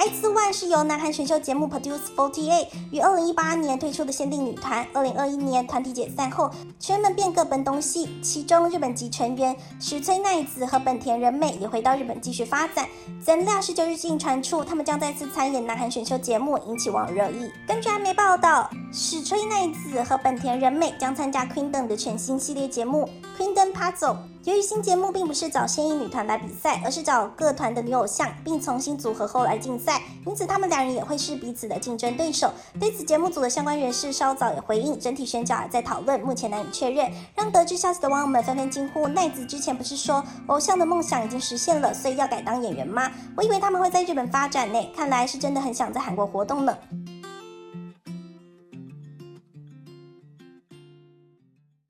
X One 是由南韩选秀节目 Produce Forty Eight 于二零一八年推出的限定女团。二零二一年团体解散后，成员们便各奔东西。其中日本籍成员石崔奈子和本田仁美也回到日本继续发展。怎料十九日近传出，他们将再次参演南韩选秀节目，引起网友热议。根据韩媒报道，史崔奈子和本田仁美将参加 Queendom 的全新系列节目 Queendom Puzzle。由于新节目并不是找现役女团来比赛，而是找各团的女偶像，并重新组合后来竞赛，因此他们两人也会是彼此的竞争对手。对此，节目组的相关人士稍早也回应，整体选角还在讨论，目前难以确认。让得知消息的网友们纷纷惊呼：奈子之前不是说偶像的梦想已经实现了，所以要改当演员吗？我以为他们会在日本发展呢，看来是真的很想在韩国活动呢。